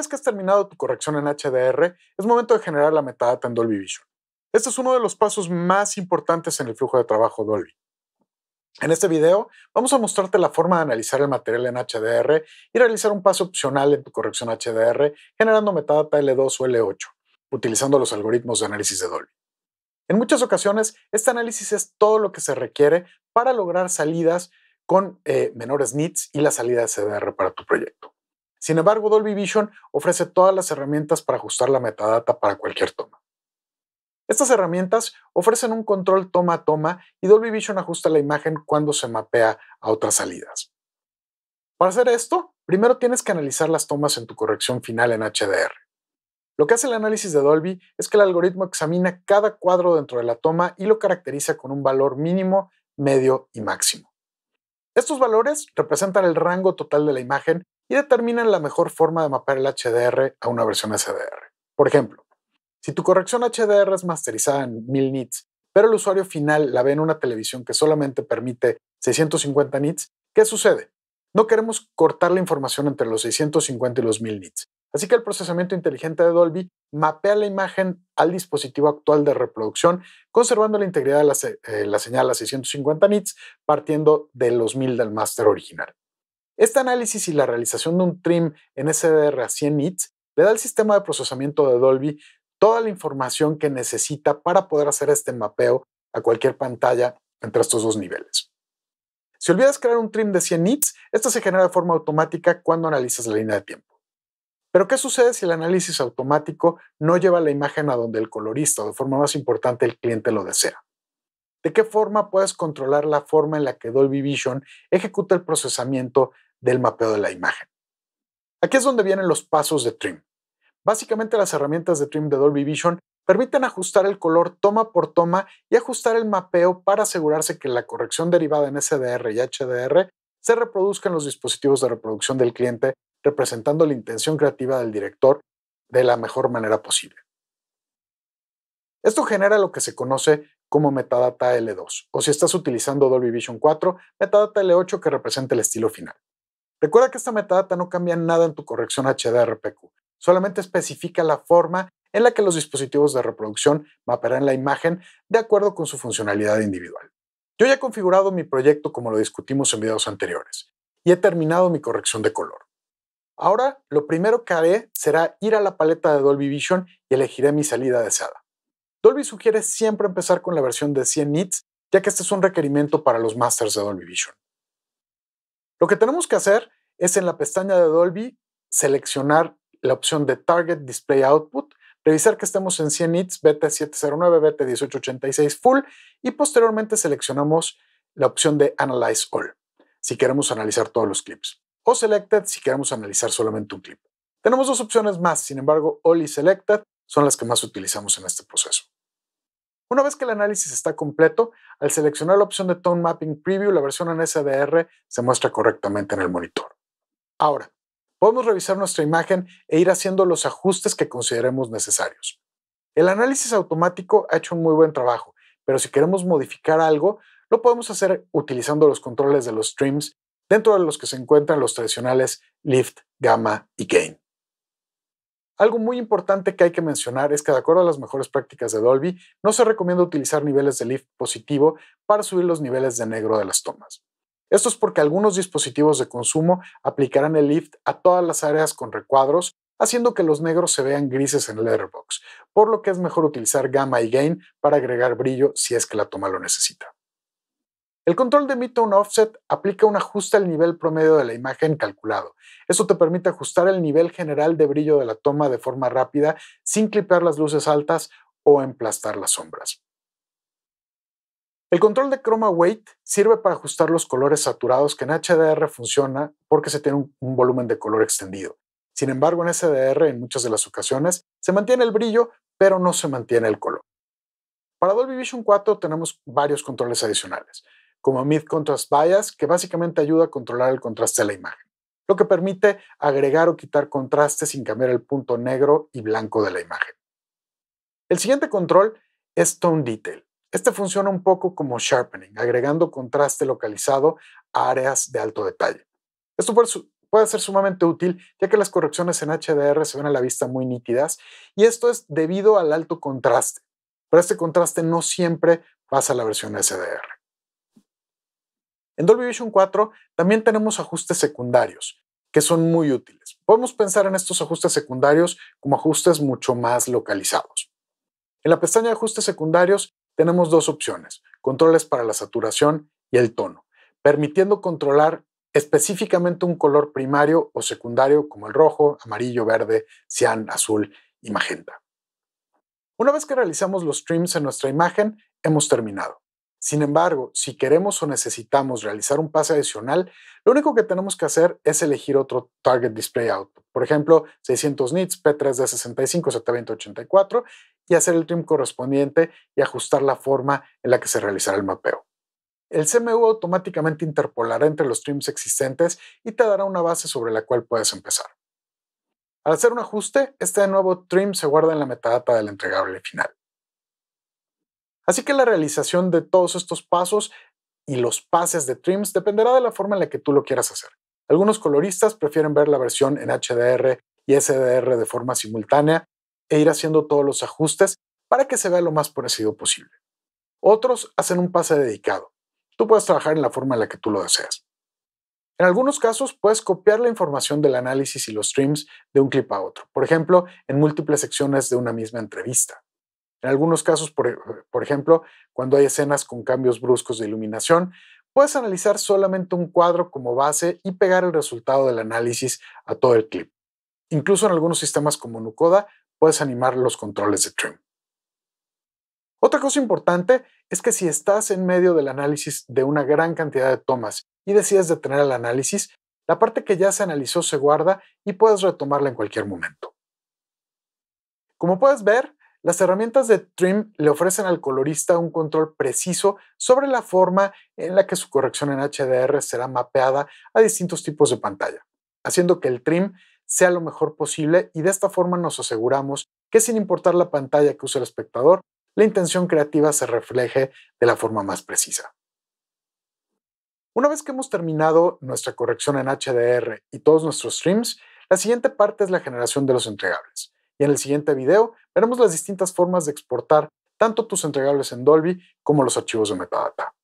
vez que has terminado tu corrección en HDR, es momento de generar la metadata en Dolby Vision. Este es uno de los pasos más importantes en el flujo de trabajo Dolby. En este video vamos a mostrarte la forma de analizar el material en HDR y realizar un paso opcional en tu corrección HDR generando metadata L2 o L8, utilizando los algoritmos de análisis de Dolby. En muchas ocasiones, este análisis es todo lo que se requiere para lograr salidas con eh, menores nits y la salida de CDR para tu proyecto. Sin embargo, Dolby Vision ofrece todas las herramientas para ajustar la metadata para cualquier toma. Estas herramientas ofrecen un control toma a toma y Dolby Vision ajusta la imagen cuando se mapea a otras salidas. Para hacer esto, primero tienes que analizar las tomas en tu corrección final en HDR. Lo que hace el análisis de Dolby es que el algoritmo examina cada cuadro dentro de la toma y lo caracteriza con un valor mínimo, medio y máximo. Estos valores representan el rango total de la imagen y determinan la mejor forma de mapear el HDR a una versión SDR. Por ejemplo, si tu corrección HDR es masterizada en 1000 nits, pero el usuario final la ve en una televisión que solamente permite 650 nits, ¿qué sucede? No queremos cortar la información entre los 650 y los 1000 nits. Así que el procesamiento inteligente de Dolby mapea la imagen al dispositivo actual de reproducción, conservando la integridad de la, eh, señal a 650 nits, partiendo de los 1000 del máster original. Este análisis y la realización de un trim en SDR a 100 nits le da al sistema de procesamiento de Dolby toda la información que necesita para poder hacer este mapeo a cualquier pantalla entre estos dos niveles. Si olvidas crear un trim de 100 nits, esto se genera de forma automática cuando analizas la línea de tiempo. Pero ¿qué sucede si el análisis automático no lleva la imagen a donde el colorista o de forma más importante el cliente lo desea? ¿De qué forma puedes controlar la forma en la que Dolby Vision ejecuta el procesamiento del mapeo de la imagen. Aquí es donde vienen los pasos de trim. Básicamente las herramientas de trim de Dolby Vision permiten ajustar el color toma por toma y ajustar el mapeo para asegurarse que la corrección derivada en SDR y HDR se reproduzca en los dispositivos de reproducción del cliente, representando la intención creativa del director de la mejor manera posible. Esto genera lo que se conoce como metadata L2, o si estás utilizando Dolby Vision 4, metadata L8 que representa el estilo final. Recuerda que esta metadata no cambia nada en tu corrección HDR-PQ, solamente especifica la forma en la que los dispositivos de reproducción mapearán la imagen de acuerdo con su funcionalidad individual. Yo ya he configurado mi proyecto como lo discutimos en videos anteriores y he terminado mi corrección de color. Ahora, lo primero que haré será ir a la paleta de Dolby Vision y elegiré mi salida deseada. Dolby sugiere siempre empezar con la versión de 100 nits, ya que este es un requerimiento para los masters de Dolby Vision. Lo que tenemos que hacer es en la pestaña de Dolby seleccionar la opción de Target Display Output, revisar que estemos en 100 nits, BT709, BT1886 Full y posteriormente seleccionamos la opción de Analyze All si queremos analizar todos los clips o Selected si queremos analizar solamente un clip. Tenemos dos opciones más, sin embargo, All y Selected son las que más utilizamos en este proceso. Una vez que el análisis está completo, al seleccionar la opción de Tone Mapping Preview, la versión en SDR se muestra correctamente en el monitor. Ahora, podemos revisar nuestra imagen e ir haciendo los ajustes que consideremos necesarios. El análisis automático ha hecho un muy buen trabajo, pero si queremos modificar algo, lo podemos hacer utilizando los controles de los streams, dentro de los que se encuentran los tradicionales Lift, Gamma y Gain. Algo muy importante que hay que mencionar es que de acuerdo a las mejores prácticas de Dolby, no se recomienda utilizar niveles de lift positivo para subir los niveles de negro de las tomas. Esto es porque algunos dispositivos de consumo aplicarán el lift a todas las áreas con recuadros, haciendo que los negros se vean grises en letterbox, por lo que es mejor utilizar gamma y gain para agregar brillo si es que la toma lo necesita. El control de Midtone Offset aplica un ajuste al nivel promedio de la imagen calculado. Esto te permite ajustar el nivel general de brillo de la toma de forma rápida sin clipear las luces altas o emplastar las sombras. El control de Chroma Weight sirve para ajustar los colores saturados que en HDR funciona porque se tiene un, un volumen de color extendido. Sin embargo, en SDR en muchas de las ocasiones se mantiene el brillo, pero no se mantiene el color. Para Dolby Vision 4 tenemos varios controles adicionales como Mid Contrast Bias, que básicamente ayuda a controlar el contraste de la imagen, lo que permite agregar o quitar contraste sin cambiar el punto negro y blanco de la imagen. El siguiente control es Tone Detail. Este funciona un poco como Sharpening, agregando contraste localizado a áreas de alto detalle. Esto puede ser sumamente útil ya que las correcciones en HDR se ven a la vista muy nítidas y esto es debido al alto contraste, pero este contraste no siempre pasa a la versión SDR. En Dolby Vision 4 también tenemos ajustes secundarios, que son muy útiles. Podemos pensar en estos ajustes secundarios como ajustes mucho más localizados. En la pestaña de ajustes secundarios tenemos dos opciones, controles para la saturación y el tono, permitiendo controlar específicamente un color primario o secundario como el rojo, amarillo, verde, cian, azul y magenta. Una vez que realizamos los trims en nuestra imagen, hemos terminado. Sin embargo, si queremos o necesitamos realizar un pase adicional, lo único que tenemos que hacer es elegir otro Target Display Output, por ejemplo, 600 nits, P3D65, 72084, y hacer el trim correspondiente y ajustar la forma en la que se realizará el mapeo. El CMU automáticamente interpolará entre los trims existentes y te dará una base sobre la cual puedes empezar. Al hacer un ajuste, este nuevo trim se guarda en la metadata del entregable final. Así que la realización de todos estos pasos y los pases de trims dependerá de la forma en la que tú lo quieras hacer. Algunos coloristas prefieren ver la versión en HDR y SDR de forma simultánea e ir haciendo todos los ajustes para que se vea lo más parecido posible. Otros hacen un pase dedicado. Tú puedes trabajar en la forma en la que tú lo deseas. En algunos casos puedes copiar la información del análisis y los streams de un clip a otro, por ejemplo, en múltiples secciones de una misma entrevista. En algunos casos, por, por, ejemplo, cuando hay escenas con cambios bruscos de iluminación, puedes analizar solamente un cuadro como base y pegar el resultado del análisis a todo el clip. Incluso en algunos sistemas como Nucoda puedes animar los controles de trim. Otra cosa importante es que si estás en medio del análisis de una gran cantidad de tomas y decides detener el análisis, la parte que ya se analizó se guarda y puedes retomarla en cualquier momento. Como puedes ver, las herramientas de Trim le ofrecen al colorista un control preciso sobre la forma en la que su corrección en HDR será mapeada a distintos tipos de pantalla, haciendo que el trim sea lo mejor posible y de esta forma nos aseguramos que sin importar la pantalla que use el espectador, la intención creativa se refleje de la forma más precisa. Una vez que hemos terminado nuestra corrección en HDR y todos nuestros streams, la siguiente parte es la generación de los entregables y en el siguiente video veremos las distintas formas de exportar tanto tus entregables en Dolby como los archivos de metadata.